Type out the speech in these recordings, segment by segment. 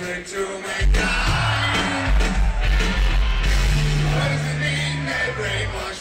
to make God. What does it mean Every brainwash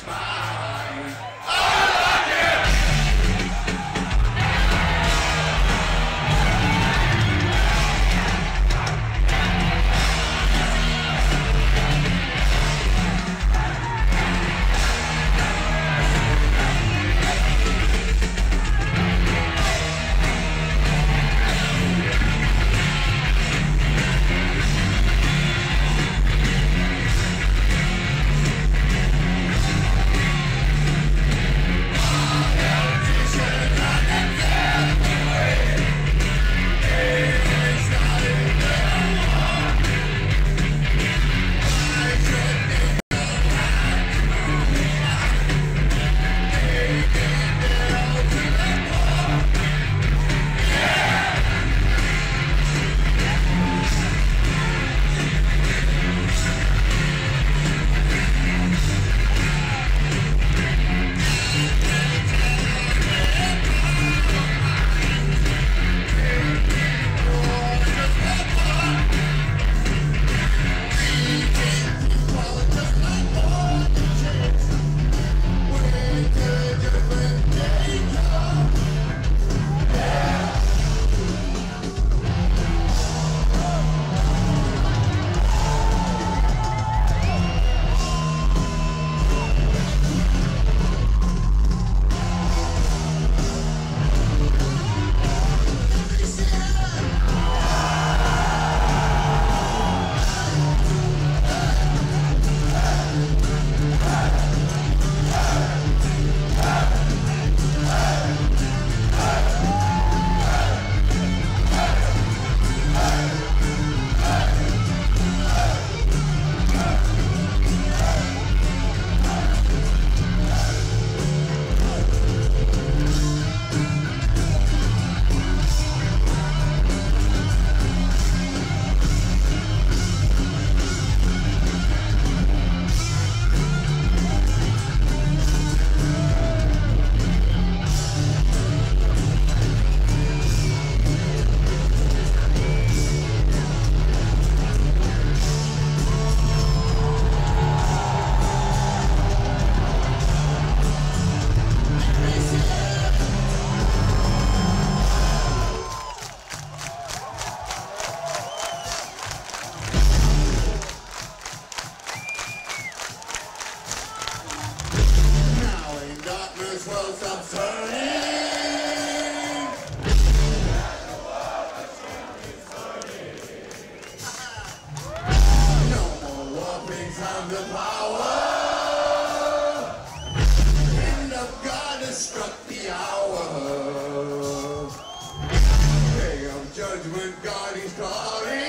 judgment God is calling.